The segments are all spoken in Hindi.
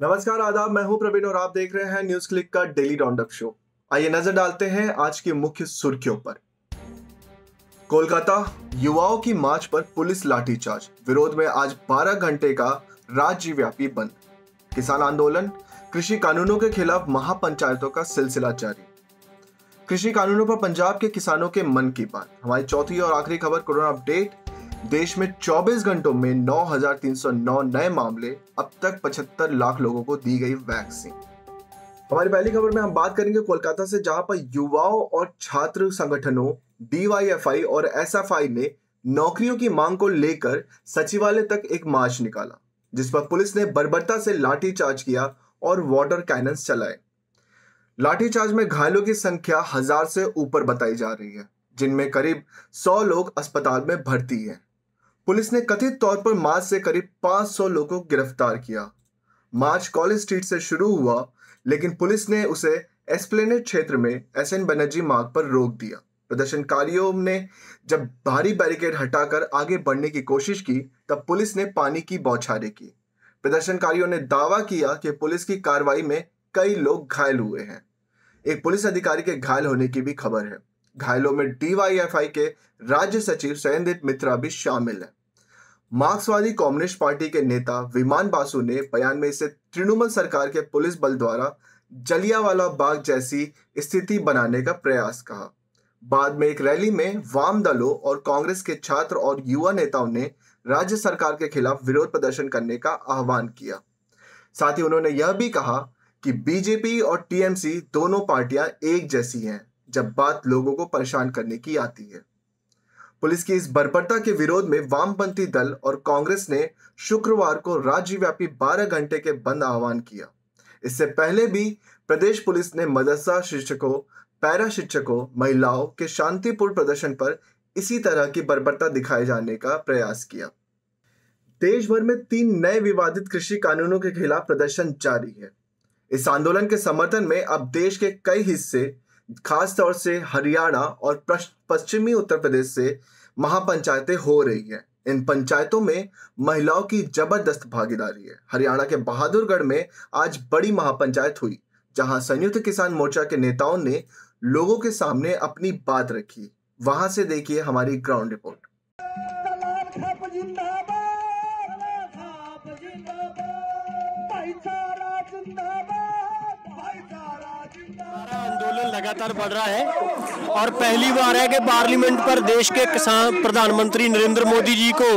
नमस्कार, आदाब, मैं हूँ प्रवीण और आप देख रहे हैं न्यूज़ क्लिक का डेली राउंडअप शो आइए नज़र डालते हैं आज की मुख्य सुर्खियों पर। कोलकाता, युवाओं की मार्च पर पुलिस लाठीचार्ज। विरोध में आज 12 घंटे का राज्यव्यापी बंद। किसान आंदोलन, कृषि कानूनों के खिलाफ महापंचायतों का सिलसिला जारी। कृषि कानूनों पर पंजाब के किसानों के मन की बात। हमारी चौथी और आखिरी खबर, कोरोना अपडेट। देश में 24 घंटों में 9,309 नए मामले अब तक 75 लाख लोगों को दी गई वैक्सीन। हमारी पहली खबर में हम बात करेंगे कोलकाता से जहाँ पर युवाओं और छात्र संगठनों डीवाईएफआई और एसएफआई ने नौकरियों की मांग को लेकर सचिवालय तक एक मार्च निकाला जिस पर पुलिस ने बर्बरता से लाठीचार्ज किया और वाटर कैनन्स चलाए। लाठीचार्ज में घायलों की संख्या हज़ार से ऊपर बताई जा रही है जिनमें करीब सौ लोग अस्पताल में भर्ती हैं। पुलिस ने कथित तौर पर मार्च से करीब 500 लोगों को गिरफ़्तार किया। मार्च कॉलेज स्ट्रीट से शुरू हुआ, लेकिन पुलिस ने उसे एस्प्लेनेट क्षेत्र में एस एन बनर्जी मार्ग पर रोक दिया। प्रदर्शनकारियों ने जब भारी बैरिकेड हटाकर आगे बढ़ने की कोशिश की, तब पुलिस ने पानी की बौछारें की। प्रदर्शनकारियों ने दावा किया कि पुलिस की कार्रवाई में कई लोग घायल हुए हैं। एक पुलिस अधिकारी के घायल होने की भी खबर है। घायलों में डीवाईएफआई के राज्य सचिव सैनदीप मित्रा भी शामिल है। मार्क्सवादी कम्युनिस्ट पार्टी के नेता विमान बासु ने बयान में इसे तृणमूल सरकार के पुलिस बल द्वारा जलियावाला बाग जैसी स्थिति बनाने का प्रयास कहा। बाद में एक रैली में वाम दलों और कांग्रेस के छात्र और युवा नेताओं ने राज्य सरकार के खिलाफ विरोध प्रदर्शन करने का आह्वान किया। साथ ही उन्होंने यह भी कहा कि बीजेपी और टीएमसी दोनों पार्टियाँ एक जैसी हैं। जब बात लोगों को परेशान करने की आती है। पुलिस की इस बर्बरता के विरोध में वामपंथी दल और कांग्रेस ने शुक्रवार को राज्यव्यापी 12 घंटे के बंद आह्वान किया। इससे पहले भी प्रदेश पुलिस ने मदरसा शिक्षकों, पैरा शिक्षकों, महिलाओं के शांतिपूर्ण प्रदर्शन पर इसी तरह की बर्बरता दिखाए जाने का प्रयास किया। देश भर में तीन नए विवादित कृषि कानूनों के खिलाफ प्रदर्शन जारी है। इस आंदोलन के समर्थन में अब देश के कई हिस्से खास तौर से हरियाणा और पश्चिमी उत्तर प्रदेश से महापंचायतें हो रही है। इन पंचायतों में महिलाओं की ज़बरदस्त भागीदारी है। हरियाणा के बहादुरगढ़ में आज बड़ी महापंचायत हुई, जहाँ संयुक्त किसान मोर्चा के नेताओं ने लोगों के सामने अपनी बात रखी। वहाँ से देखिए हमारी ग्राउंड रिपोर्ट। लगातार बढ़ रहा है और पहली बार है कि पार्लियामेंट पर देश के किसान प्रधानमंत्री नरेंद्र मोदी जी को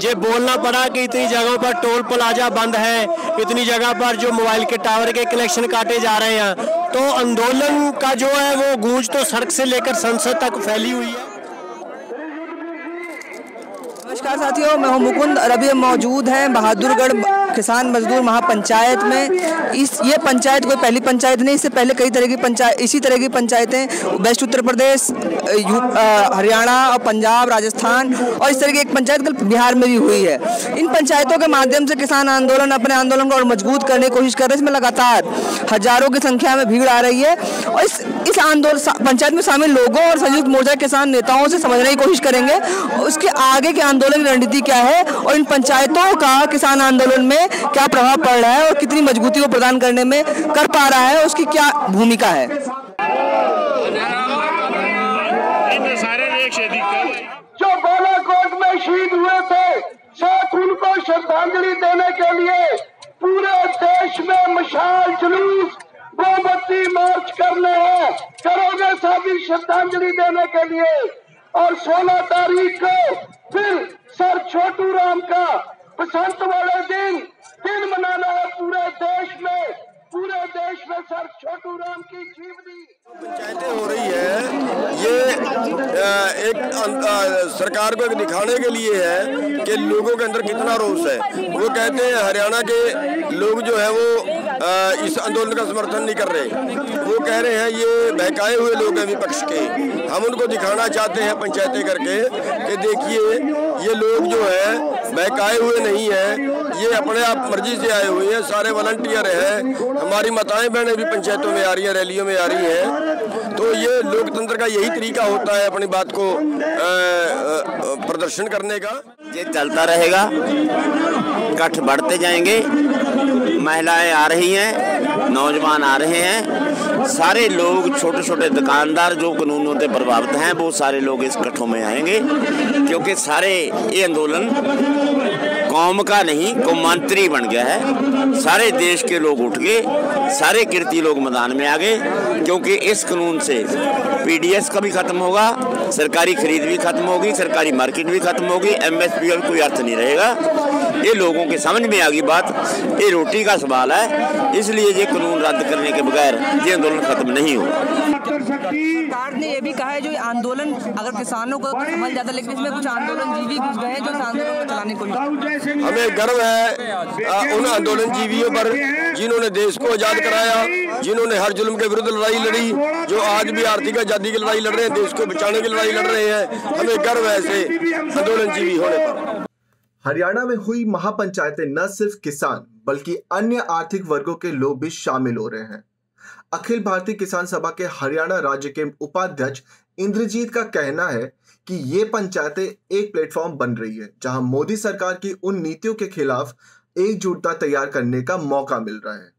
ये बोलना पड़ा कि इतनी जगहों पर टोल प्लाजा बंद है, इतनी जगह पर जो मोबाइल के टावर के कनेक्शन काटे जा रहे हैं तो आंदोलन का जो है वो गूंज तो सड़क से लेकर संसद तक फैली हुई है। नमस्कार साथियों, मैं हूँ मुकुंद और अभी मौजूद हैं बहादुरगढ़ किसान मजदूर महापंचायत में इस, ये पंचायत कोई पहली पंचायत नहीं, इससे पहले कई तरह की पंचायत इसी तरह की पंचायतें, वेस्ट उत्तर प्रदेश हरियाणा और पंजाब, राजस्थान और इस तरह की एक पंचायत कल बिहार में भी हुई है। इन पंचायतों के माध्यम से किसान आंदोलन, अपने आंदोलन को और मज़बूत करने की कोशिश कर रहे हैं। इसमें लगातार हज़ारों की संख्या में भीड़ आ रही है और इस इस आंदोलन पंचायत में शामिल लोगों और संयुक्त मोर्चा किसान नेताओं से समझने की कोशिश करेंगे। उसके आगे के आंदोलन की रणनीति क्या है? और इन पंचायतों का किसान आंदोलन में क्या प्रभाव पड़ रहा है और कितनी मजबूती को प्रदान करने में कर पा रहा है उसकी क्या भूमिका है? जो बालाकोट में शहीद हुए थे, साथ उनको श्रद्धांजलि देने के लिए पूरे देश में मशाल जुलूस, मोमबत्ती मार्च करने हैं। करोगे सभी श्रद्धांजलि देने के लिए? और 16 तारीख को फिर सर छोटू राम का बसंत वाले दिन दिन मनाना है पूरे देश में, पूरे देश में सर छोटू राम की जीवनी। पंचायतें हो रही है, ये एक सरकार को एक दिखाने के लिए है कि लोगों के अंदर कितना रोष है। वो कहते हैं हरियाणा के लोग जो है वो इस आंदोलन का समर्थन नहीं कर रहे। वो कह रहे हैं, ये बहकाए हुए लोग हैं विपक्ष के। हम उनको दिखाना चाहते हैं पंचायतें करके कि देखिए, ये लोग जो है, बहकाए हुए नहीं है। ये अपने आप मर्ज़ी से आए हुए हैं, सारे वॉलंटियर हैं। हमारी माताएँ बहनें भी पंचायतों में आ रही हैं, रैलियों में आ रही हैं। तो ये लोकतंत्र का यही तरीका होता है अपनी बात को प्रदर्शन करने का। ये चलता रहेगा। कठ बढ़ते जाएँगे। महिलाएँ आ रही हैं, नौजवान आ रहे हैं। सारे लोग छोटे छोटे दुकानदार जो कानूनों से प्रभावित हैं, वो सारे लोग इस कट्ठों में आएँगे, क्योंकि सारे ये आंदोलन कौम का नहीं कौमांतरी बन गया है। सारे देश के लोग उठ गए, सारे कीर्ति लोग मैदान में आ गए, क्योंकि इस कानून से पीडीएस का भी खत्म होगा, सरकारी खरीद भी खत्म होगी, सरकारी मार्केट भी खत्म होगी एमएसपी का भी कोई अर्थ नहीं रहेगा। ये लोगों के समझ में आ गई बात। ये रोटी का सवाल है। इसलिए ये कानून रद्द करने के बगैर ये आंदोलन खत्म नहीं होगा। सरकार ने ये भी कहा है जो आंदोलन अगर किसानों को समझ जाता लेकिन इसमें कुछ आंदोलन जीवी घुस गए जो आंदोलन को चलाने को हमें गर्व है उन आंदोलन जीवियों पर जिन्होंने देश को आज़ाद कराया जिन्होंने हर जुल्म के विरुद्ध लड़ाई लड़ी जो आज भी आर्थिक आज़ादी की लड़ाई लड़ रहे हैं देश को बचाने की लड़ाई लड़ रहे हैं। हमें गर्व है ऐसे आंदोलन जीवी होने पर। हरियाणा में हुई महापंचायतें न सिर्फ़ किसान, बल्कि अन्य आर्थिक वर्गों के लोग भी शामिल हो रहे हैं। अखिल भारतीय किसान सभा के हरियाणा राज्य के उपाध्यक्ष इंद्रजीत का कहना है कि ये पंचायतें एक प्लेटफॉर्म बन रही है, जहाँ मोदी सरकार की उन नीतियों के खिलाफ एकजुटता तैयार करने का मौका मिल रहा है।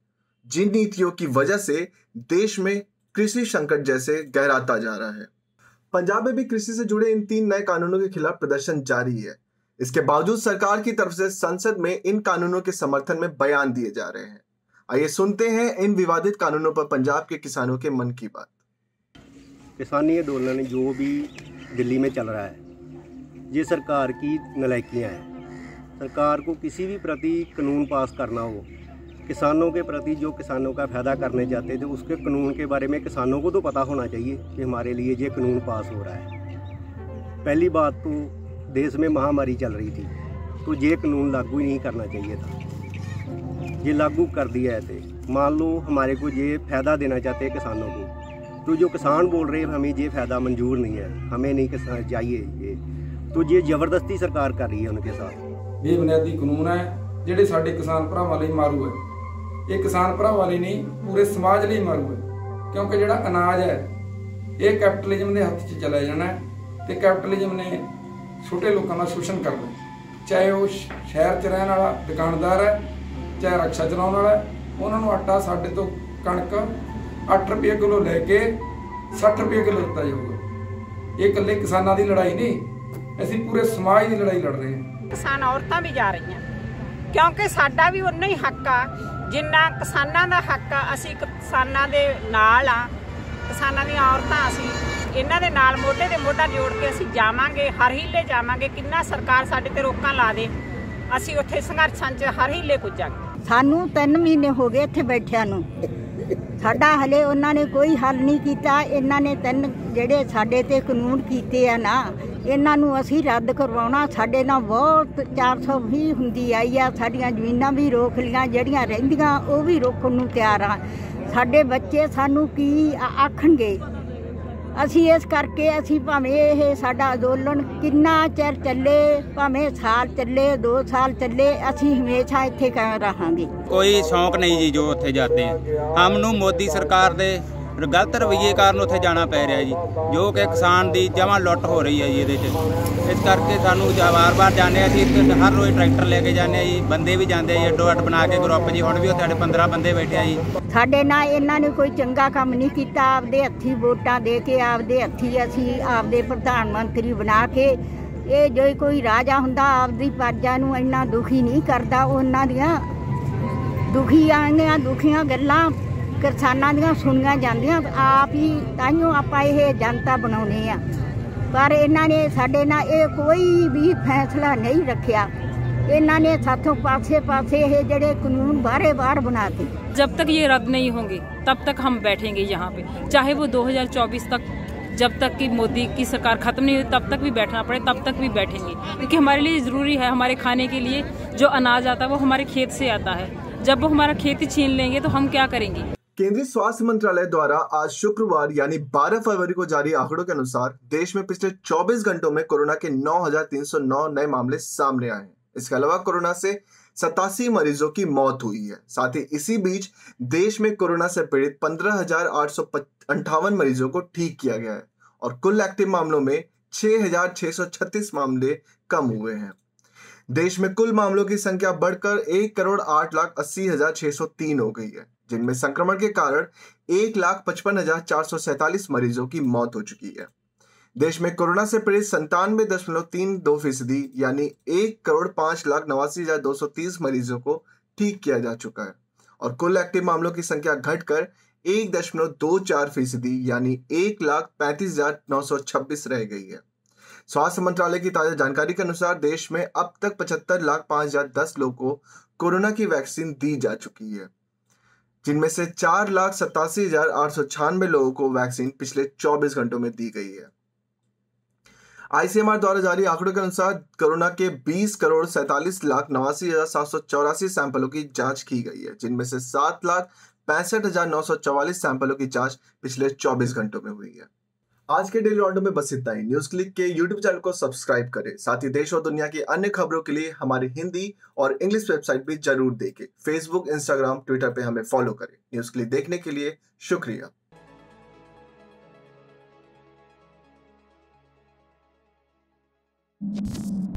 जिन नीतियों की वजह से देश में कृषि संकट जैसे गहराता जा रहा है। पंजाब में भी कृषि से जुड़े इन तीन नए कानूनों के खिलाफ प्रदर्शन जारी है। इसके बावजूद सरकार की तरफ़ से संसद में इन कानूनों के समर्थन में बयान दिए जा रहे हैं। आइए सुनते हैं इन विवादित कानूनों पर पंजाब के किसानों के मन की बात। किसानी आंदोलन जो भी दिल्ली में चल रहा है, ये सरकार की नलायकियाँ हैं। सरकार को किसी भी प्रति कानून पास करना हो, किसानों के प्रति जो किसानों का फ़ायदा करने चाहते थे, उसके कानून के बारे में किसानों को तो पता होना चाहिए कि हमारे लिए ये कानून पास हो रहा है। पहली बात तो देश में महामारी चल रही थी तो ये कानून लागू ही नहीं करना चाहिए था ये लागू कर दिया है तो मान लो हमारे को ये फ़ायदा देना चाहते हैं किसानों को तो जो किसान बोल रहे हैं हमें ये फ़ायदा मंजूर नहीं है हमें नहीं किसान चाहिए ये तो ये ਜ਼ਬਰਦਸਤੀ ਸਰਕਾਰ ਕਰ ਰਹੀ ਹੈ ਉਹਨਾਂ ਕੇ ਸਾਥ ਬੇਬੁਨਿਆਦੀ ਕਾਨੂੰਨ ਹੈ ਜਿਹੜੇ ਸਾਡੇ ਕਿਸਾਨ ਭਰਾਵਾਂ ਲਈ ਮਾਰੂ ਹੈ ਇਹ ਕਿਸਾਨ ਭਰਾਵਾਂ ਲਈ ਨਹੀਂ ਪੂਰੇ ਸਮਾਜ ਲਈ ਮਾਰੂ ਹੈ ਕਿਉਂਕਿ ਜਿਹੜਾ ਅਨਾਜ ਹੈ ਇਹ ਕੈਪੀਟਲਿਜ਼ਮ ਦੇ ਹੱਥ 'ਚ ਚਲਾ ਜਾਣਾ ਤੇ ਕੈਪੀਟਲਿਜ਼ਮ ਨੇ ਛੋਟੇ ਲੋਕਾਂ ਦਾ ਸ਼ੋਸ਼ਣ ਕਰਨਾ ਚਾਹੇ ਉਹ ਸ਼ਹਿਰ 'ਚ ਰਹਿਣ ਵਾਲਾ ਦੁਕਾਨਦਾਰ ਹੈ, ਚਾਹੇ ਰਕਸ਼ਾ ਚਲਾਉਣ ਵਾਲਾ ਉਹਨਾਂ ਨੂੰ ਆਟਾ ਸਾਡੇ ਤੋਂ ਕਣਕ 8 ਰੁਪਏ ਕਿਲੋ ਲੈ ਕੇ 60 ਰੁਪਏ ਕਿਲੋ ਦਿੱਤਾ ਜਾਊਗਾ। ਇਹ ਇਕੱਲੇ ਕਿਸਾਨਾਂ ਦੀ ਲੜਾਈ ਨਹੀਂ, ਅਸੀਂ ਪੂਰੇ ਸਮਾਜ ਦੀ ਲੜਾਈ ਲੜ ਰਹੇ ਹਾਂ। ਕਿਸਾਨ ਔਰਤਾਂ ਵੀ ਜਾ ਰਹੀਆਂ। ਕਿਉਂਕਿ ਸਾਡਾ ਵੀ ਉਨਾ ਹੀ ਹੱਕ ਆ, ਜਿੰਨਾ ਕਿਸਾਨਾਂ ਦਾ ਹੱਕ ਆ, ਅਸੀਂ ਕਿਸਾਨਾਂ ਦੇ ਨਾਲ ਆ। ਕਿਸਾਨਾਂ ਦੀਆਂ ਔਰਤਾਂ ਅਸੀਂ ਇਹਨਾਂ ਦੇ ਨਾਲ ਮੋਢੇ ਦੇ ਮੋਢਾ ਜੋੜ ਕੇ ਅਸੀਂ ਜਾਵਾਂਗੇ ਹਰ ਹੀਲੇ ਜਾਵਾਂਗੇ ਕਿੰਨਾ ਸਰਕਾਰ ਸਾਡੇ ਤੇ ਰੋਕਾਂ ਲਾ ਦੇ ਅਸੀਂ ਉੱਥੇ ਸੰਘਰਸ਼ਾਂ 'ਚ ਹਰ ਹੀਲੇ ਪੁੱਜਾਂਗੇ ਸਾਨੂੰ 3 ਮਹੀਨੇ ਹੋ ਗਏ ਇੱਥੇ ਬੈਠਿਆਂ ਨੂੰ ਸਾਡਾ ਹਲੇ ਉਹਨਾਂ ਨੇ ਕੋਈ ਹੱਲ ਨਹੀਂ ਕੀਤਾ ਇਹਨਾਂ ਨੇ ਤਿੰਨ ਜਿਹੜੇ ਸਾਡੇ ਤੇ ਕਾਨੂੰਨ ਕੀਤੇ ਆ ਨਾ ਇਹਨਾਂ ਨੂੰ ਅਸੀਂ ਰੱਦ ਕਰਵਾਉਣਾ ਸਾਡੇ ਨਾਲ ਬਹੁਤ 420 ਹੁੰਦੀ ਆਈ ਆ ਸਾਡੀਆਂ ਜ਼ਮੀਨਾਂ ਵੀ ਰੋਕ ਲੀਆਂ ਜਿਹੜੀਆਂ ਰਹਿੰਦੀਆਂ ਉਹ ਵੀ ਰੋਕਣ ਨੂੰ ਤਿਆਰ ਆ ਸਾਡੇ ਬੱਚੇ ਸਾਨੂੰ ਕੀ ਆਖਣਗੇ ਅਸੀਂ ਇਸ ਕਰਕੇ ਅਸੀਂ ਭਾਵੇਂ ਇਹ ਸਾਡਾ ਅੰਦੋਲਨ ਕਿੰਨਾ ਚਿਰ ਚੱਲੇ, ਭਾਵੇਂ ਸਾਲ ਚੱਲੇ 2 ਸਾਲ ਚੱਲੇ, ਅਸੀਂ ਹਮੇਸ਼ਾ ਇੱਥੇ ਕਾਇਮ ਰਹਾਂਗੇ। ਕੋਈ ਸ਼ੌਂਕ ਨਹੀਂ ਜੀ ਜੋ ਉੱਥੇ ਜਾਂਦੇ ਆ। ਹਮ ਨੂੰ ਮੋਦੀ ਸਰਕਾਰ ਦੇ ਗਲਤ ਰਵਈਏ ਕਾਰਨ ਉੱਥੇ ਜਾਣਾ ਪੈ ਰਿਹਾ ਜੀ, ਜੋ ਕਿ ਕਿਸਾਨ ਦੀ ਜਮਾਂ ਲੁੱਟ ਹੋ ਰਹੀ ਹੈ ਜੀ ਇਹਦੇ 'ਚ। ਇਸ ਕਰਕੇ ਸਾਨੂੰ ਵਾਰ-ਵਾਰ ਜਾਂਦੇ ਅਸੀਂ ਹਰ ਰੋਜ਼ ਟਰੈਕਟਰ ਲੈ ਕੇ ਜਾਂਦੇ ਆ ਜੀ, ਬੰਦੇ ਵੀ ਜਾਂਦੇ ਆ ਅੱਡੋ ਅੱਡ ਬਣਾ ਕੇ ਗਰੁੱਪ ਜੀ, ਹੁਣ ਵੀ ਉੱਥੇ ਸਾਡੇ 15 ਬੰਦੇ ਬੈਠੇ ਆ ਜੀ। ਸਾਡੇ ਨਾਲ ਇਹਨਾਂ ਨੇ ਕੋਈ ਚੰਗਾ ਕੰਮ ਨਹੀਂ ਕੀਤਾ, ਆਪਦੇ ਹੱਥੀ ਵੋਟਾਂ ਦੇ ਕੇ, ਆਪਦੇ ਹੱਥੀ ਅਸੀਂ ਆਪਦੇ ਪ੍ਰਧਾਨ ਮੰਤਰੀ ਬਣਾ ਕੇ, ਇਹ ਜੋ ਕੋਈ ਰਾਜਾ ਹੁੰਦਾ, ਆਪਦੀ ਪਰਜਾ ਨੂੰ ਇੰਨਾ ਦੁਖੀ ਨਹੀਂ ਕਰਦਾ, ਉਹਨਾਂ ਦੀਆਂ ਦੁਖੀਆਂ ਨੇ ਦੁਖੀਆਂ ਗੱਲਾਂ ਕਿਸਾਨਾਂ ਦੀਆਂ ਸੁਣੀਆਂ ਜਾਂਦੀਆਂ ਆਪ ਹੀ ਤਾਈਓ ਆਪਾਂ ਇਹ ਜਨਤਾ ਬਣਾਉਨੇ ਆ ਪਰ ਇਹਨਾਂ ਨੇ ਸਾਡੇ ਨਾਲ ਇਹ ਕੋਈ ਵੀ ਫੈਸਲਾ ਨਹੀਂ ਰੱਖਿਆ ਇਹਨਾਂ ਨੇ ਸਾਥੋਂ ਪਾਸੇ ਪਾਸੇ ਇਹ ਜਿਹੜੇ ਕਾਨੂੰਨ ਬਾਰੇ ਬਾਹਰ ਬਣਾਤੇ जब तक ये रद्द नहीं होंगे तब तक हम बैठेंगे यहाँ पे चाहे वो 2024 तक जब तक कि मोदी की सरकार खत्म नहीं हुई तब तक भी बैठना पड़े तब तक भी बैठेंगे क्योंकि हमारे लिए ज़रूरी है हमारे खाने के लिए जो अनाज आता है वो हमारे खेत से आता है जब वो हमारा खेत ही छीन लेंगे तो हम क्या करेंगे केंद्रीय स्वास्थ्य मंत्रालय द्वारा आज शुक्रवार यानी 12 फरवरी को जारी आंकड़ों के अनुसार देश में पिछले 24 घंटों में कोरोना के 9,309 नए मामले सामने आए हैं। इसके अलावा कोरोना से सतासी मरीजों की मौत हुई है। साथ ही इसी बीच देश में कोरोना से पीड़ित पंद्रह मरीजों को ठीक किया गया है और कुल एक्टिव मामलों में छह हज़ार छह सौ छत्तीस मामले कम हुए हैं। देश में कुल मामलों की संख्या बढ़कर एक करोड़ आठ लाख अस्सी हज़ार छह सौ तीन हो गई है। जिनमें संक्रमण के कारण एक लाख पचपन हज़ार चार सौ सैतालीस मरीजों की मौत हो चुकी है। देश में कोरोना से पीड़ित संतानवे दशमलव तीन दो फ़ीसदी यानी एक करोड़ पाँच लाख नवासी हज़ार दो सौ तीस मरीजों को ठीक किया जा चुका है और कुल एक्टिव मामलों की संख्या घटकर एक दशमलव दो चार फ़ीसदी यानी एक लाख पैंतीस हज़ार नौ सौ छब्बीस रह गई है। स्वास्थ्य मंत्रालय की ताज़ा जानकारी के अनुसार देश में अब तक पचहत्तर लाख पाँच हज़ार दस लोगों को कोरोना की वैक्सीन दी जा चुकी है। जिनमें से चार लाख सतासी हज़ार आठ सौ छियानवे लोगों को वैक्सीन पिछले 24 घंटों में दी गई है। आईसीएमआर द्वारा जारी आंकड़ों के अनुसार कोरोना के 20 करोड़ सैतालीस लाख नवासी हज़ार सात सौ चौरासी सैंपलों की जाँच की गई है, जिनमें से सात लाख पैंसठ हज़ार नौ सौ चौवालीस सैंपलों की जाँच पिछले 24 घंटों में हुई है। आज के डेली राउंड में बस इतना ही। न्यूज़ क्लिक के यूट्यूब चैनल को सब्सक्राइब करें। साथ ही देश और दुनिया की अन्य खबरों के लिए हमारी हिंदी और इंग्लिश वेबसाइट भी ज़रूर देखें। फेसबुक इंस्टाग्राम ट्विटर पे हमें फॉलो करें। न्यूज़ क्लिक देखने के लिए शुक्रिया। you